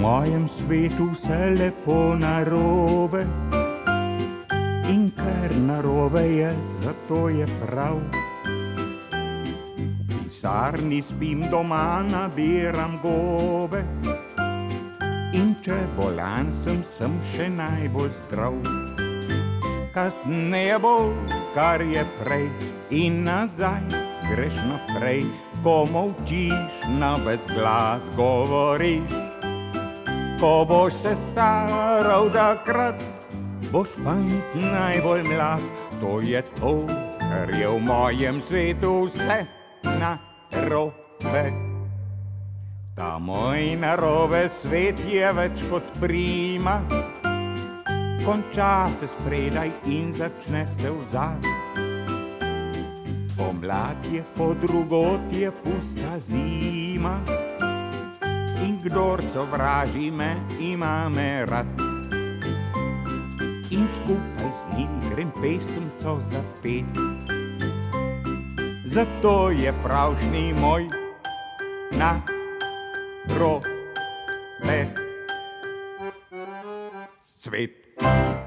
mojem svetu vse lepo narobe. In ker narobe je, zato je prav. V pisarni spim doma, nabiram gobe. In če bolan sem, sem še najbolj zdrav. Kasneje bo, kar je prej, in nazaj greš naprej, ko molčiš, na ves glas govoriš. Ko boš se staral, takrat boš fant najbolj mlad. To je to, kar je v mojem svetu vse narobe. Ta moj narobe svet je več kot prima, konča se spredaj in začne se vzad. Pomlad je po drugot je pusta zima in kdor sovraži me, ima me rad. In skupaj z njim grem pesemco zapet. Zato je pravšnji moj na robe svet.